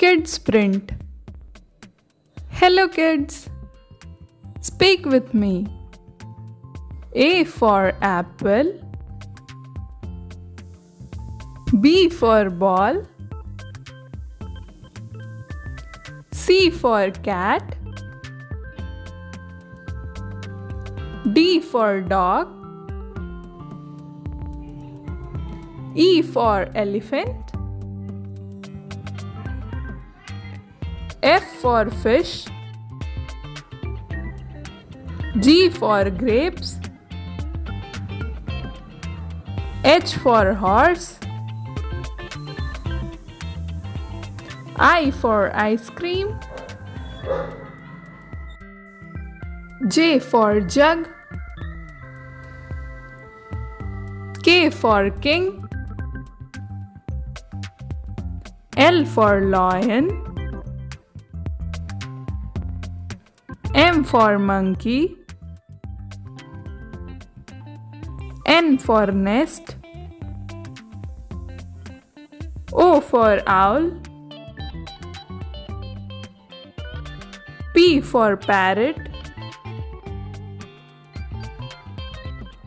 Kids Print Hello kids! Speak with me. A for apple. B for ball. C for cat. D for dog. E for elephant. F for fish. G for grapes. H for horse. I for ice cream. J for jug. K for king. L for lion. M for monkey. N for nest. O for owl. P for parrot.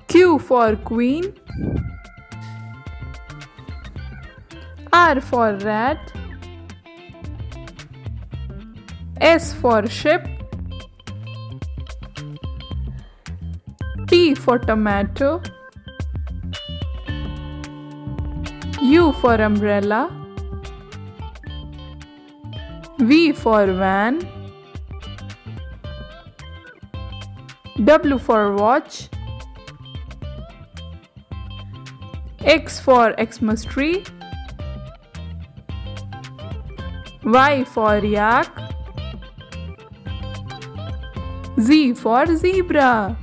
Q for queen. R for rat. S for ship. T for tomato. U for umbrella. V for van. W for watch. X for Xmas tree. Y for yak. Z for zebra.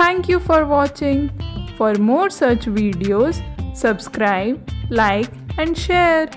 Thank you for watching. For more such videos, subscribe, like and share.